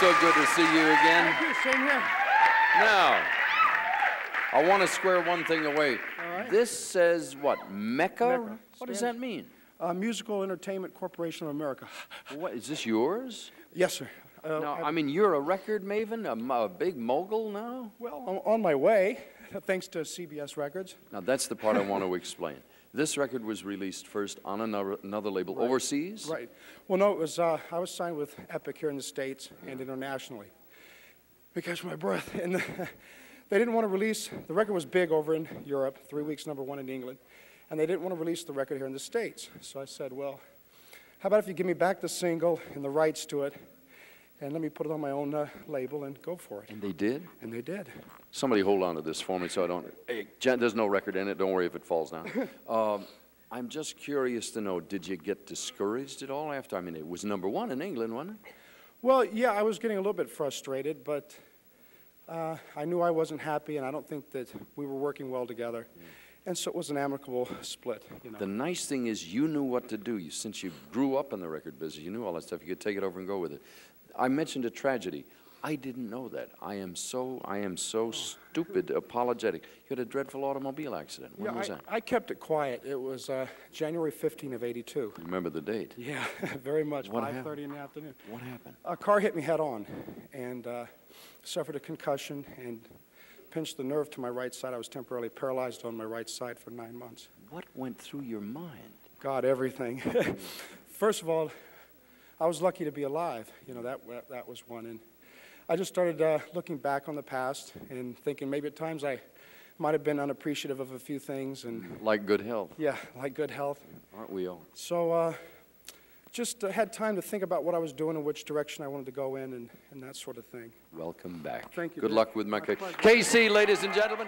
so good to see you again. Thank you, same here. Now, I want to square one thing away. Right. This says what? Meca? Meca. What does that mean? Uh, Musical Entertainment Corporation of America. What, is this yours? Yes, sir. Uh, Now, I- I mean, you're a record maven, a, a big mogul now? well, on- on my way, thanks to CBS Records. Now, that's the part I want to explain. This record was released first on another, another label overseas? Right. Well, no, it was, uh, I was signed with Epic here in the States and internationally. Because my breath. And they didn't want to release, the record was big over in Europe, three weeks number one in England, and they didn't want to release the record here in the States. So I said, well, how about if you give me back the single and the rights to it, and let me put it on my own uh, label and go for it. And they did? And they did. Somebody hold on to this for me so I don't. Hey, Jen, there's no record in it. Don't worry if it falls down. um, I'm just curious to know did you get discouraged at all after? I mean, it was number one in England, wasn't it? Well, yeah, I was getting a little bit frustrated, but uh, I knew I wasn't happy, and I don't think that we were working well together. And so it was an amicable split, you know. The nice thing is you knew what to do. You, since you grew up in the record business, you knew all that stuff. You could take it over and go with it. I mentioned a tragedy. I didn't know that. I am so, I am so stupid, apologetic. You had a dreadful automobile accident. When yeah, was I, that? I kept it quiet. It was uh, January 15 of 82. Remember the date? Yeah, very much, What 5.30 happened? in the afternoon. What happened? A car hit me head on and uh, suffered a concussion and pinched the nerve to my right side. I was temporarily paralyzed on my right side for nine months. What went through your mind? God, everything. First of all, I was lucky to be alive. You know, that, that was one. And I just started uh, looking back on the past and thinking maybe at times I might have been unappreciative of a few things. And Like good health, yeah, like good health. aren't we all? So uh, just uh, had time to think about what I was doing and which direction I wanted to go in and, and that sort of thing. Welcome back. Thank you, Good Dick. luck with my My case. KC, ladies and gentlemen.